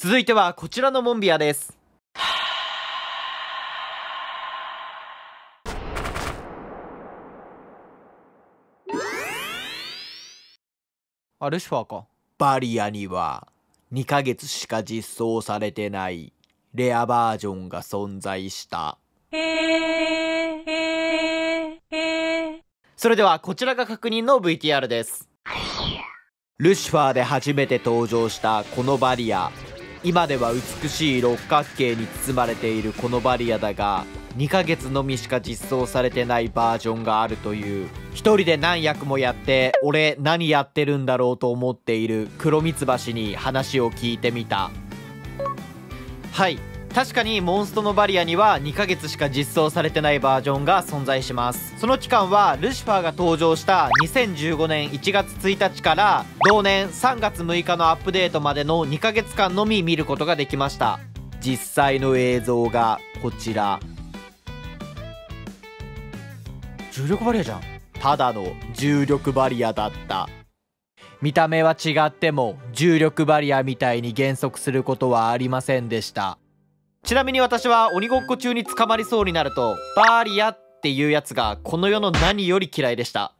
続いてはこちらのモンビアですあルシファーかバリアには2ヶ月しか実装されてないレアバージョンが存在した。それではこちらが確認の VTR ですルシファーで初めて登場したこのバリア。今では美しい六角形に包まれているこのバリアだが、2ヶ月のみしか実装されてないバージョンがあるという、1人で何役もやって、俺何やってるんだろうと思っている黒蜜橋に話を聞いてみた。はい確かにモンストのバリアには2ヶ月しか実装されてないバージョンが存在します。その期間はルシファーが登場した2015年1月1日から同年3月6日のアップデートまでの2ヶ月間のみ見ることができました。実際の映像がこちら。重力バリアじゃん。ただの重力バリアだった。見た目は違っても重力バリアみたいに減速することはありませんでした。ちなみに私は鬼ごっこ中に捕まりそうになるとバーリアっていうやつがこの世の何より嫌いでした。